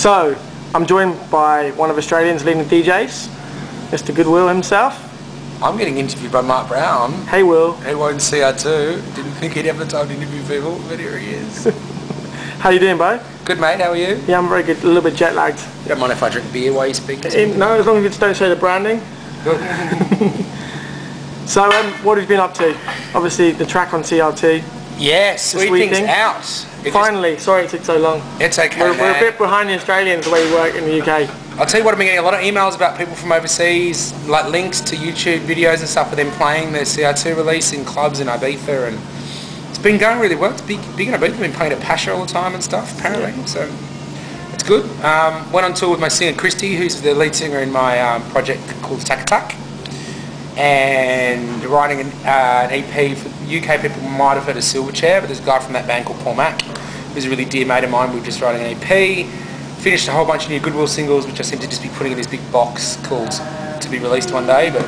So, I'm joined by one of Australia's leading DJs, Mr. Goodwill himself. I'm getting interviewed by Mark Brown. Hey Will, He won't CR2. Didn't think he'd have the time to interview people, but here he is. how you doing, bro? Good mate, how are you? Yeah, I'm very good. A little bit jet lagged. You don't mind if I drink beer while you speak to me? no, as long as you don't say the branding. So, um, what have you been up to? Obviously, the track on CR2. Yes, things thing. out. It Finally, sorry it took so long. it's okay, We're, we're a bit behind the Australians the way we work in the UK. I'll tell you what, I've been getting a lot of emails about people from overseas, like links to YouTube videos and stuff of them playing their CR2 release in clubs in Ibiza, and it's been going really well. It's big, big in Ibiza. We've been playing at Pacha all the time and stuff, apparently. So it's good. Um, went on tour with my singer Christy, who's the lead singer in my um, project called Tack Attack, and writing an, uh, an EP for UK people might have heard of Silverchair, but there's a guy from that band called Paul Mac, who's a really dear mate of mine. We're just writing an EP. Finished a whole bunch of new Goodwill singles, which I seem to just be putting in this big box called to be released one day. But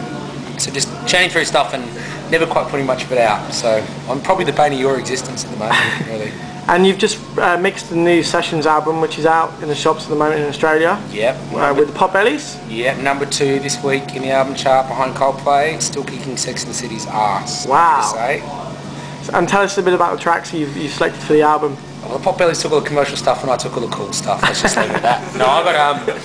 so just churning through stuff and never quite putting much of it out. So I'm probably the bane of your existence at the moment, really. And you've just uh, mixed the new Sessions album, which is out in the shops at the moment in Australia, Yep. uh, with the Potbelleez. Yep, number two this week in the album chart behind Coldplay. Still kicking Sex and the City's ass. Wow. I to say. And tell us a bit about the tracks you've, you've selected for the album. Well, the Potbelleez took all the commercial stuff and I took all the cool stuff. Let's just leave it at that. No, I got um,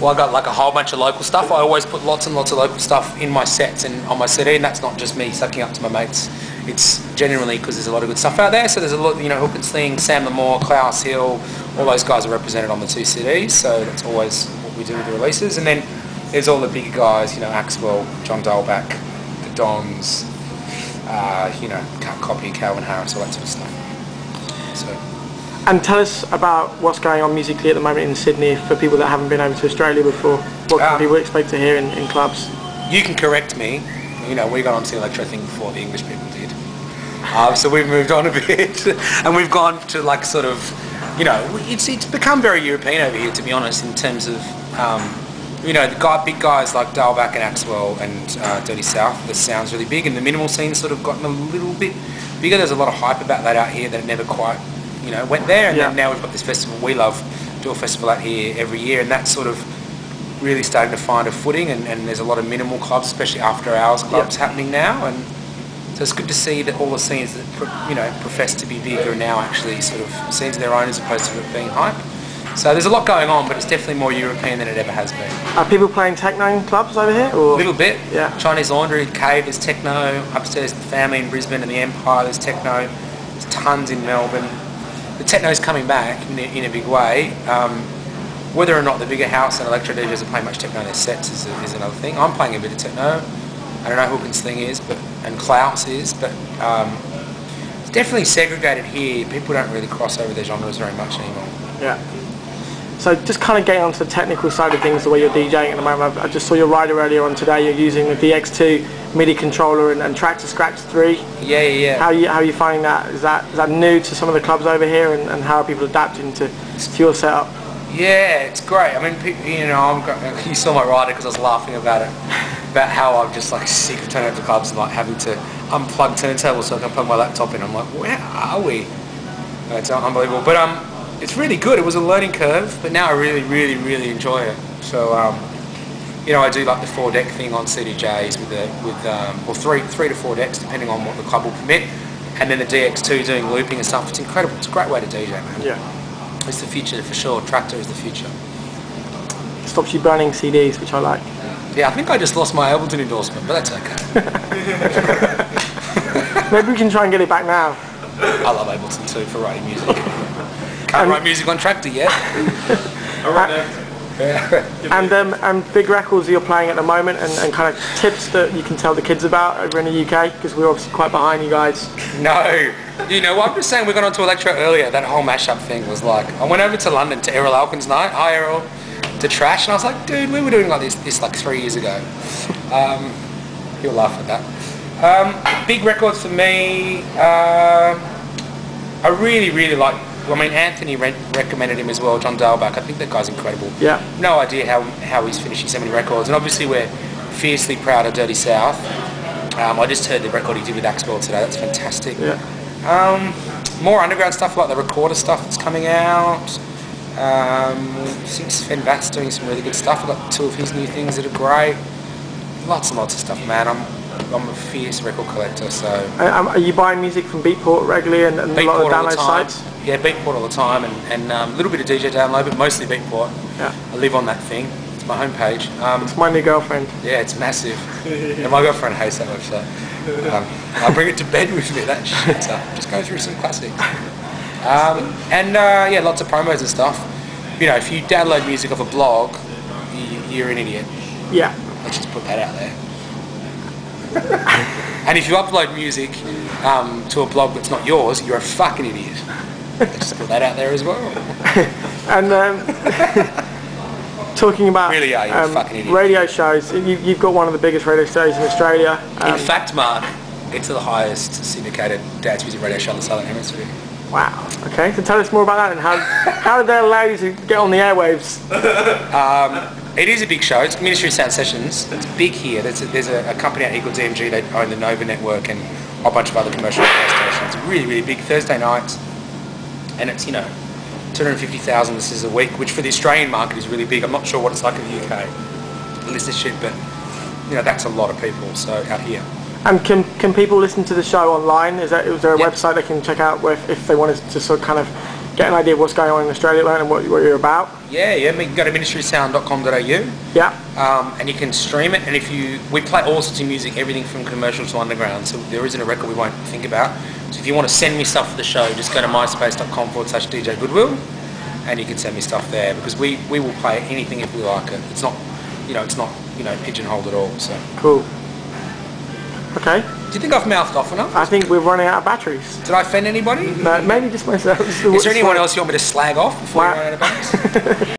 well, I got like a whole bunch of local stuff. I always put lots and lots of local stuff in my sets and on my CD, and that's not just me sucking up to my mates. It's genuinely because there's a lot of good stuff out there. So there's a lot, you know, Hook and Sling, Sam La More, Klaus Hill, all those guys are represented on the two CDs. So that's always what we do with the releases. And then there's all the bigger guys, you know, Axwell, John Dahlback, the Dons, uh, you know, Can't Copy, Calvin Harris, all that sort of stuff. So. And tell us about what's going on musically at the moment in Sydney for people that haven't been over to Australia before. What can Um, people expect to hear in, in clubs? you can correct me. You know, we got onto the electro thing before the English people Um, so we've moved on a bit, and we've gone to like sort of, you know, it's it's become very European over here, to be honest, in terms of, um, you know, the guy, big guys like Dahlback and Axwell and uh, Dirty South. The sounds really big, and the minimal scene's sort of gotten a little bit bigger. There's a lot of hype about that out here that never quite, you know, went there. And Yeah. then now we've got this festival we love, do a festival out here every year, and that's sort of really starting to find a footing and, and there's a lot of minimal clubs, especially after hours clubs happening now and so it's good to see that all the scenes that you know profess to be big are now actually sort of scenes of their own as opposed to it being hype. So there's a lot going on but it's definitely more European than it ever has been. Are people playing techno in clubs over here? A little bit. Yeah. Chinese Laundry, Cave, there's techno. Upstairs the family in Brisbane and the Empire, there's techno. There's tons in Melbourne. The techno's coming back in a, in a big way. Um, whether or not the bigger house and electro DJs are playing much techno in their sets is, is another thing. I'm playing a bit of techno. I don't know who Hook and Sling is, but and Klaus is, but um, it's definitely segregated here. People don't really cross over their genres very much anymore. Yeah. So just kind of getting onto the technical side of things, the way you're DJing at the moment. I I just saw your rider earlier on today. You're using the DX2 MIDI controller and, and Traktor Scratch 3. Yeah, yeah, yeah. How are you how are you finding that? Is that is that new to some of the clubs over here, and, and how are people adapting to, to your setup? Yeah, it's great. I mean, you know, I'm, you saw my rider because I was laughing about it, about how I'm just like sick of turning up to clubs and like having to unplug turntables so I can plug my laptop in. I'm like, where are we? It's unbelievable. But um, it's really good. It was a learning curve, but now I really, really, really enjoy it. So um, you know, I do like the four deck thing on CDJs with the with um, well three three to four decks depending on what the club will permit, and then the DX2 doing looping and stuff. It's incredible. It's a great way to DJ, man. Yeah. It's the future for sure. Traktor is the future. Stops you burning CDs, which I like. Yeah, I think I just lost my Ableton endorsement, but that's okay. Maybe we can try and get it back now. I love Ableton too for writing music. Can't And- write music on Traktor yet. Alright. And um, and big records you're playing at the moment, and, and kind of tips that you can tell the kids about over in the UK, because we're obviously quite behind you guys. no. You know, what I'm just saying we got onto Electro earlier, that whole mashup thing was like, I went over to London to Erol Alkan's night, hi Erol, to Trash, and I was like, dude, we were doing like this, this like three years ago. Um, he'll laugh at that. Um, big records for me, uh, I really, really like, well, I mean, Anthony re- recommended him as well, John Dahlback. I think that guy's incredible. Yeah. No idea how, how he's finishing so many records. And obviously we're fiercely proud of Dirty South. Um, I just heard the record he did with Axwell today. That's fantastic. Yeah. Um, more underground stuff like the recorder stuff that's coming out. Um, since Sven Bat's doing some really good stuff. I've got two of his new things that are great. Lots and lots of stuff, man. I'm I'm a fierce record collector, so Uh, um, are you buying music from Beatport regularly and, and a lot of Beatport download sites? Yeah, Beatport all the time, and, and um, a little bit of DJ download, but mostly Beatport. Yeah. I live on that thing. It's my homepage. Um, It's my new girlfriend. yeah, it's massive. and my girlfriend hates that website. Um, I bring it to bed with me. That shit. Uh, just go through some classics. Um, and uh, yeah, lots of promos and stuff. You know, if you download music off a blog, you, you're an idiot. Yeah. Let's just put that out there. and if you upload music um, to a blog that's not yours, you're a fucking idiot. Let's just put that out there as well. And um, talking about Really are, you're a um, fucking idiot. radio shows, you, you've got one of the biggest radio shows in Australia. In Um, fact, Mark, it's the highest syndicated dance music radio show in the Southern Hemisphere. Wow. Okay, so tell us more about that and how how did they allow you to get on the airwaves? Um, it is a big show. It's Ministry of Sound Sessions. It's big here. There's a, there's a, a company out Eagle DMG. They own the Nova Network and a bunch of other commercial radio stations. It's really, really big. Thursday nights. And it's, you know, 250,000 listeners a week, which for the Australian market is really big. I'm not sure what it's like in the UK listenership, but, you know, that's a lot of people. So out here. And can can people listen to the show online? Is that is there a Yep. website they can check out with if they wanted to sort of kind of get an idea of what's going on in Australia at the moment and what, what you're about? Yeah, yeah. You can go to ministrysound.com.au. Yeah. um, and you can stream it. And if you, we play all sorts of music, everything from commercial to underground. So there isn't a record we won't think about. So if you want to send me stuff for the show, just go to myspace.com forward slash DJ Goodwill, and you can send me stuff there because we, we will play anything if we like it. It's not, you know, it's not, you know, pigeonholed at all. So Cool. Okay. do you think I've mouthed off enough? I think we're running out of batteries. Did I offend anybody? No, maybe just myself. Is there anyone else you want me to slag off before Wow. we run out of batteries?